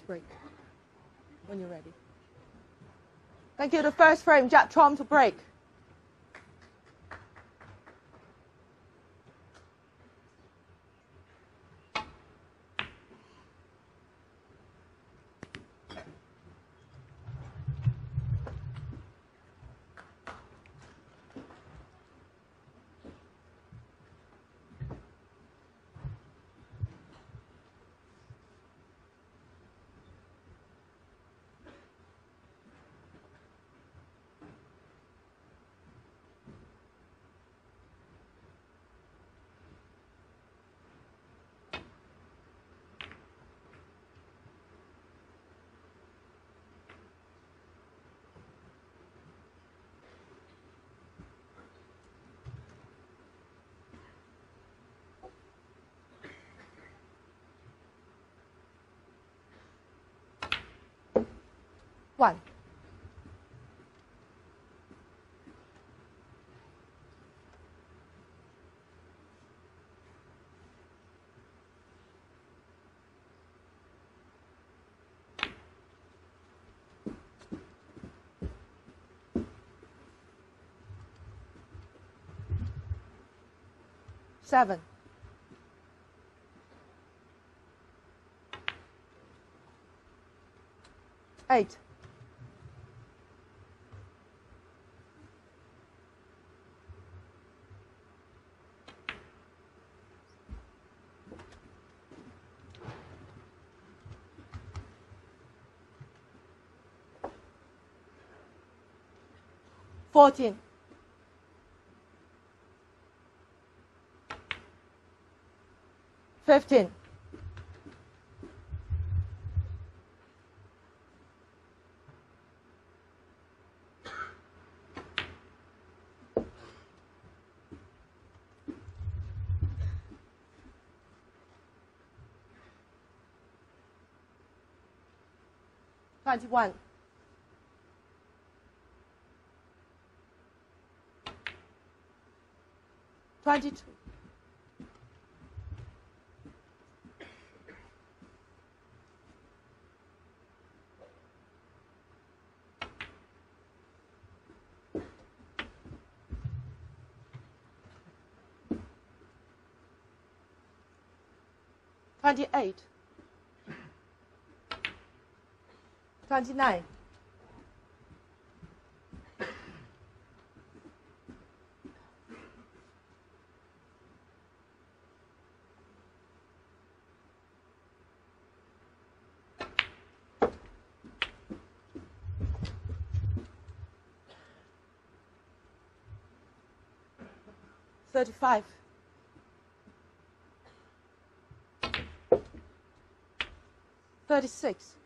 Break when you're ready. Thank you. The first frame, Judd Trump to break. One. Seven. Eight. Fourteen. Fifteen. Twenty-one. Twenty-two. Twenty-eight. Twenty-nine. Thirty-five. Thirty-six.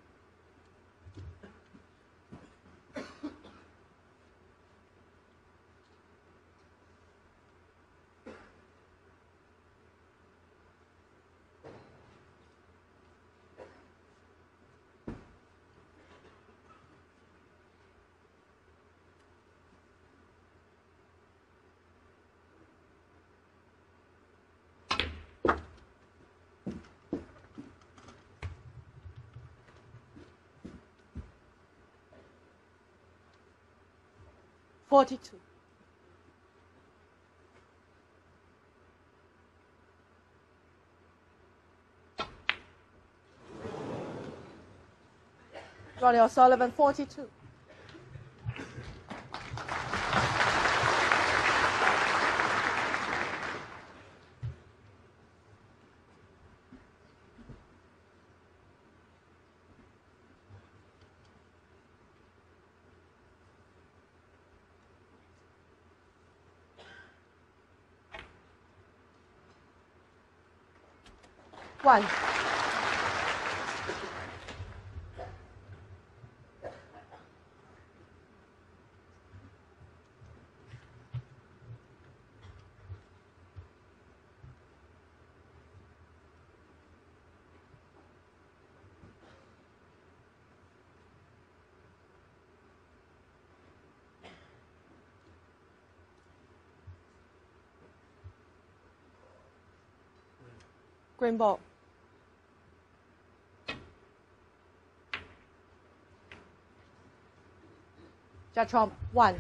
Forty-two. Ronnie O'Sullivan, forty-two. One. Green ball. Judd Trump, one.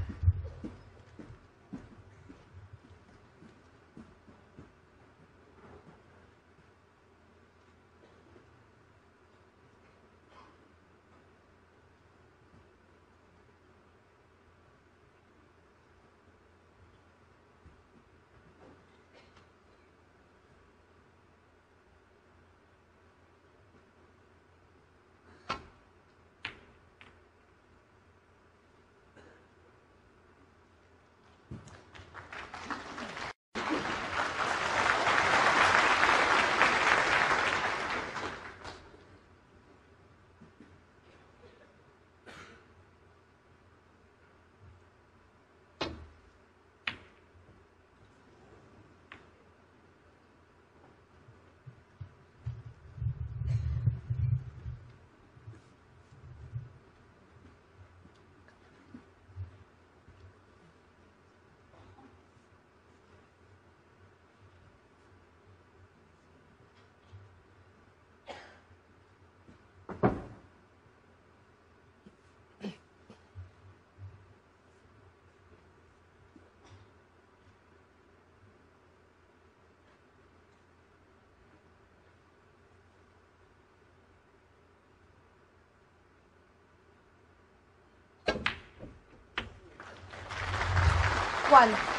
quần.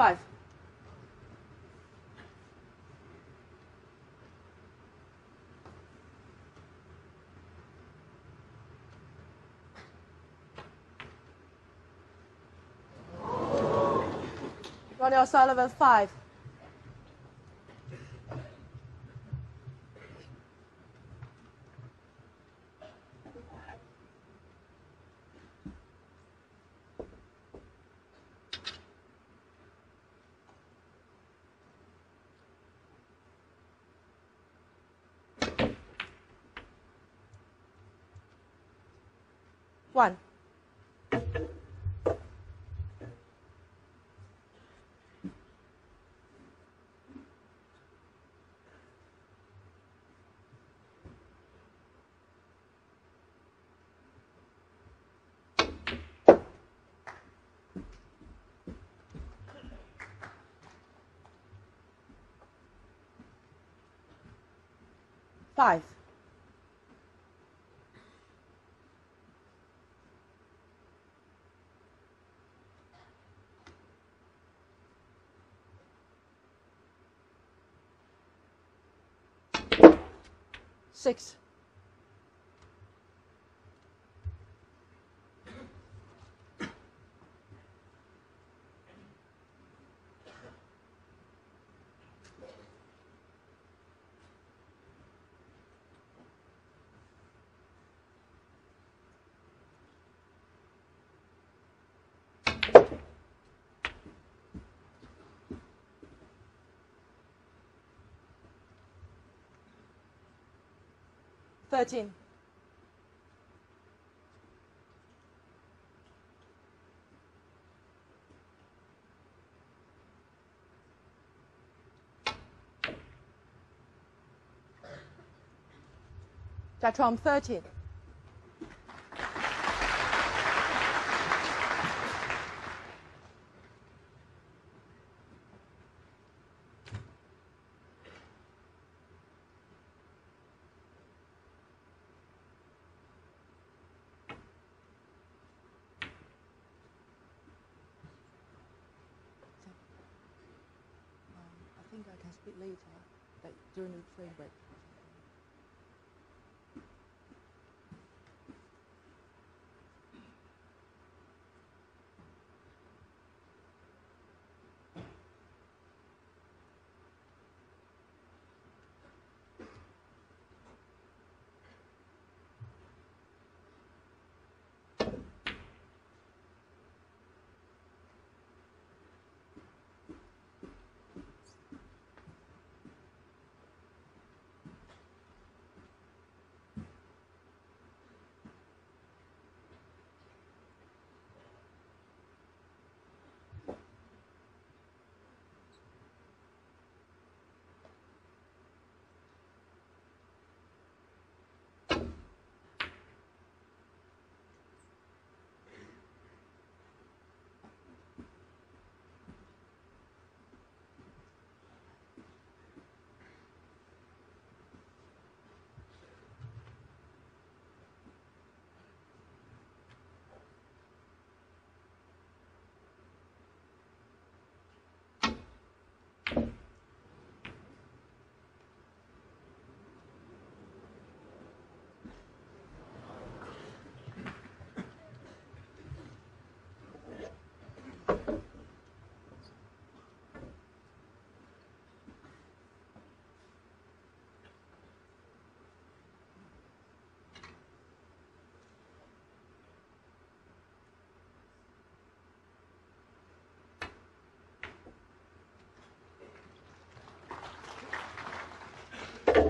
5. Ronnie O'Sullivan, 5. 5. Six. 13. That's 13. a bit later, that during the train break.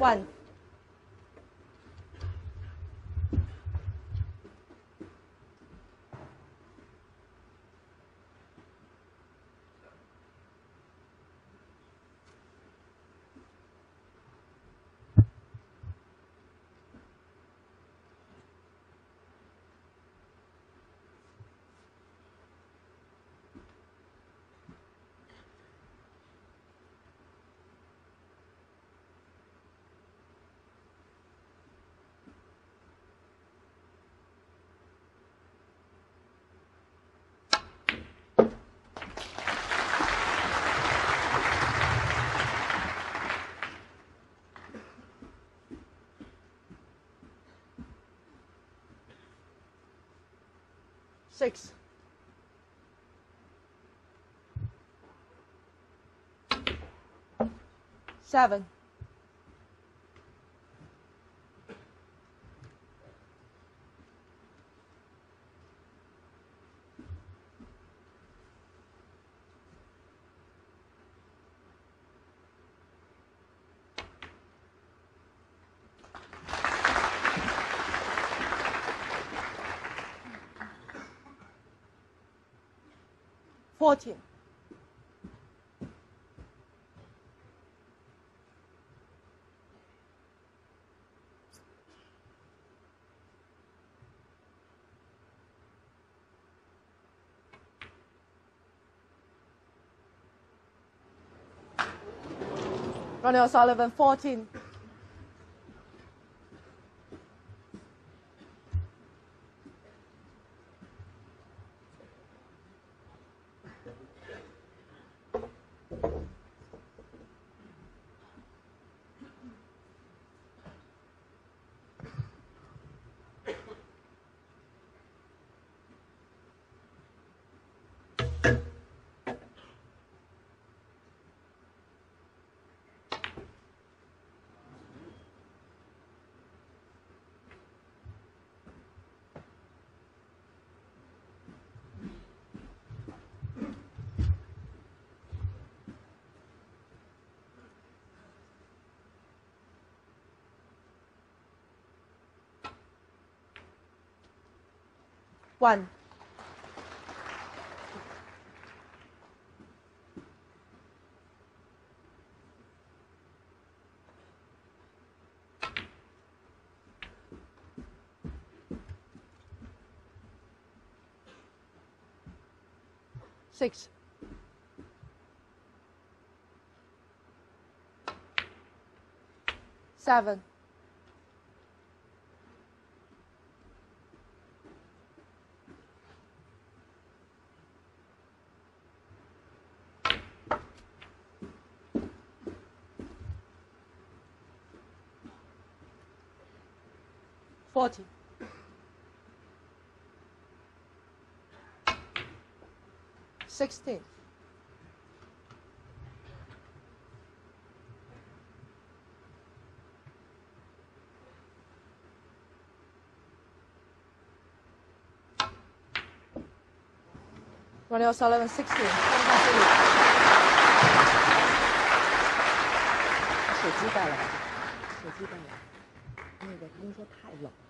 One. Six. Seven. Fourteen. Ronnie O'Sullivan, 14. One. Six. Seven. 40. Sixteen. Running also eleven sixteen. 手机带来的，手机带来的，那个他们说太冷了。